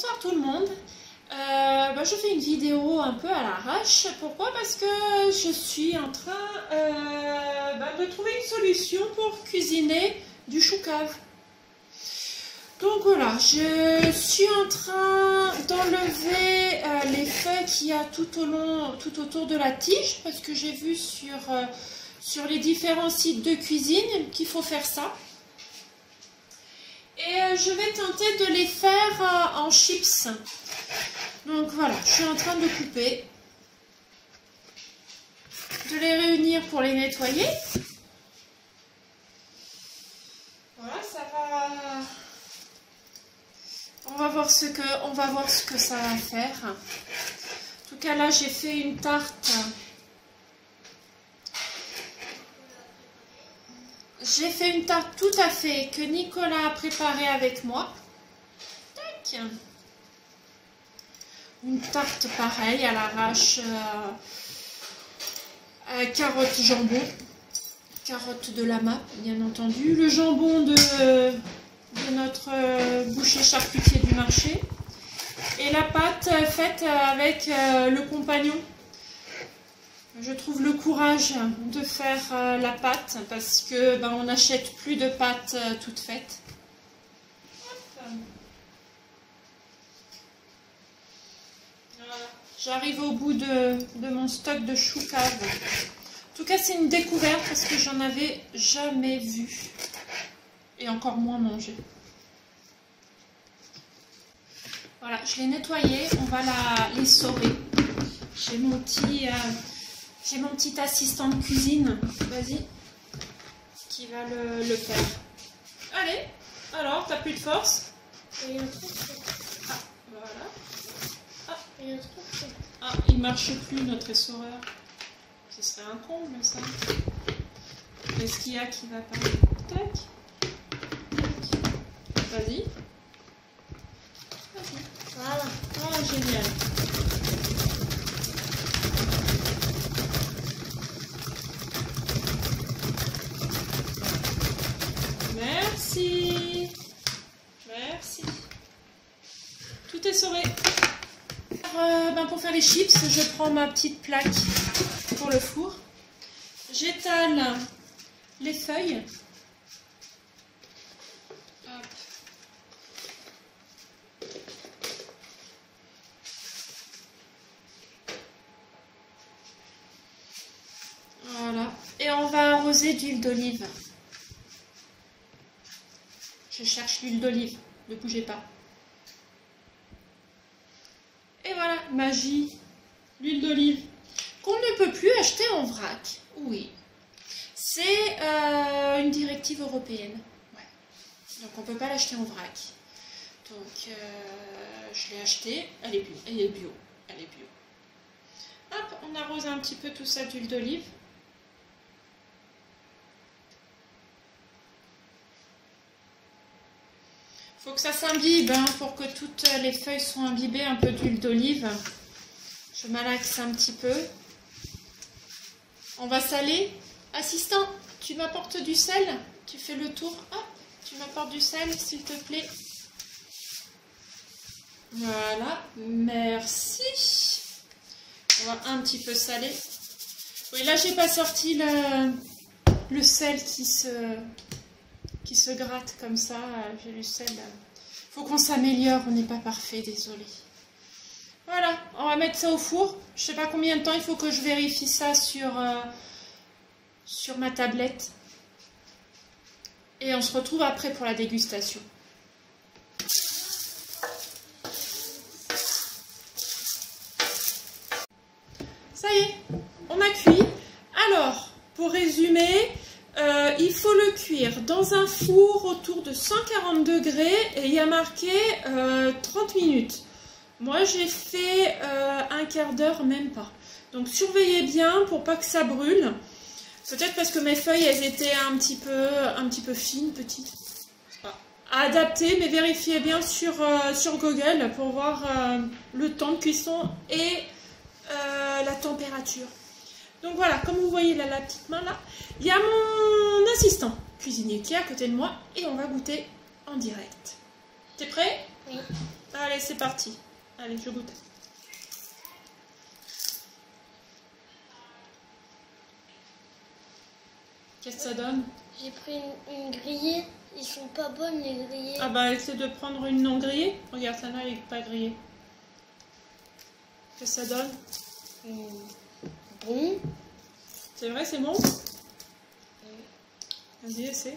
Bonsoir tout le monde. Euh, bah, je fais une vidéo un peu à l'arrache. Pourquoi? Parce que je suis en train euh, bah, de trouver une solution pour cuisiner du chou cave. Donc voilà, je suis en train d'enlever euh, les feuilles qu'il y a tout au long, tout autour de la tige, parce que j'ai vu sur, sur les différents sites de cuisine qu'il faut faire ça. Et euh, je vais tenter de les faire euh, en chips. Donc voilà, je suis en train de couper. De les réunir pour les nettoyer. Voilà, ça va... On va voir ce que, on va voir ce que ça va faire. En tout cas, là, j'ai fait une tarte J'ai fait une tarte tout à fait que Nicolas a préparée avec moi. Tac. Une tarte pareille à l'arrache. Euh, carotte jambon. Carotte de lama, bien entendu. Le jambon de, notre euh, boucher charcutier du marché. Et la pâte faite avec euh, le compagnon je trouve le courage de faire euh, la pâte parce que ben, on n'achète plus de pâte euh, toute faite. J'arrive au bout de, mon stock de chou. En tout cas, c'est une découverte parce que j'en avais jamais vu. Et encore moins mangé. Voilà, je l'ai nettoyé. On va la, les sauver. J'ai mon petit... Euh, j'ai mon petit assistant de cuisine, vas-y, qui va le, faire. Allez, alors, t'as plus de force Ah, voilà. Ah, il y a un truc. Ah, il marche plus notre essoreur. Ce serait un comble ça. Qu'est-ce qu'il y a qui va pas Tac. Vas-y. Vas-y. Voilà. Oh, génial. Merci. Merci. Euh, ben pour faire les chips, je prends ma petite plaque pour le four. J'étale les feuilles. Voilà. Et on va arroser d'huile d'olive. Je cherche l'huile d'olive. Ne bougez pas. Et voilà, magie. L'huile d'olive. Qu'on ne peut plus acheter en vrac. Oui. C'est euh, une directive européenne. Donc on ne peut pas l'acheter en vrac. Donc euh, je l'ai acheté. Elle est bio. Elle est bio. Elle est bio. Hop, on arrose un petit peu tout ça d'huile d'olive. Que ça s'imbibe hein, pour que toutes les feuilles soient imbibées, un peu d'huile d'olive. Je malaxe un petit peu. On va saler. Assistant, tu m'apportes du sel? Tu fais le tour. Tu m'apportes du sel, s'il te plaît. Voilà, merci. On va un petit peu saler. Oui, là, j'ai pas sorti le sel qui se, qui se gratte comme ça. J'ai le sel. Faut qu'on s'améliore, on n'est pas parfait, désolé. Voilà, on va mettre ça au four. Je sais pas combien de temps il faut que je vérifie ça sur, euh, sur ma tablette. Et on se retrouve après pour la dégustation. Ça y est, on a cuit. Alors, pour résumer, euh, il faut le cuire dans un four autour de 140 degrés et il y a marqué 30 euh, minutes. Moi j'ai fait euh, un quart d'heure, même pas. Donc surveillez bien pour pas que ça brûle. Peut-être parce que mes feuilles elles étaient un petit peu, un petit peu fines, petites. À adapter, mais vérifiez bien sur, sur Google pour voir le temps de cuisson et la température. Donc voilà, comme vous voyez là, la petite main là, il y a mon assistant cuisinier qui est à côté de moi et on va goûter en direct. T'es prêt? Oui. Allez, c'est parti. Allez, je goûte. Qu'est-ce que ça donne? J'ai pris une, une grillée. Ils sont pas bonnes les grillées. Ah bah, essaie de prendre une non grillée. Regarde, celle-là, elle est pas grillée. Qu'est-ce que ça donne? C'est vrai, c'est bon Vas-y, essaie.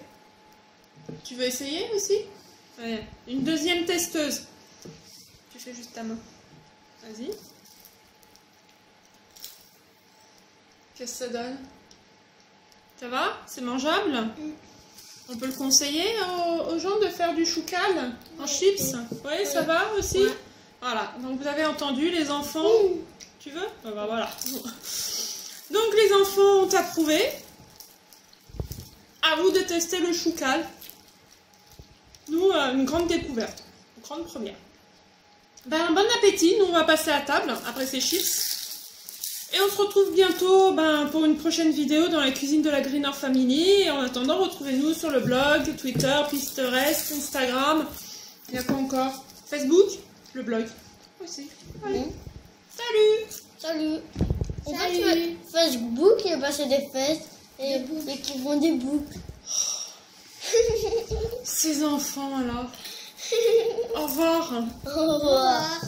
Tu veux essayer aussi? Ouais. Une deuxième testeuse. Tu fais juste ta main. Vas-y. Qu'est-ce que ça donne? Ça va? C'est mangeable? On peut le conseiller aux, aux gens de faire du choucal en chips? Oui, ça va aussi? Ouais. Voilà, donc vous avez entendu les enfants? Tu veux? Ah bah voilà. Donc les enfants ont approuvé. À vous de tester le choucal. Nous, euh, une grande découverte. Une grande première. Ben, bon appétit. Nous, on va passer à table après ces chips. Et on se retrouve bientôt ben, pour une prochaine vidéo dans la cuisine de la Greener Family. Et en attendant, retrouvez-nous sur le blog, Twitter, Pinterest, Instagram. Il y a quoi encore? Facebook, le blog aussi. Allez. Salut Salut. On Salut. fait Facebook et passer des fêtes et, et qui font des boucles. Ces enfants alors. Au revoir. Au revoir.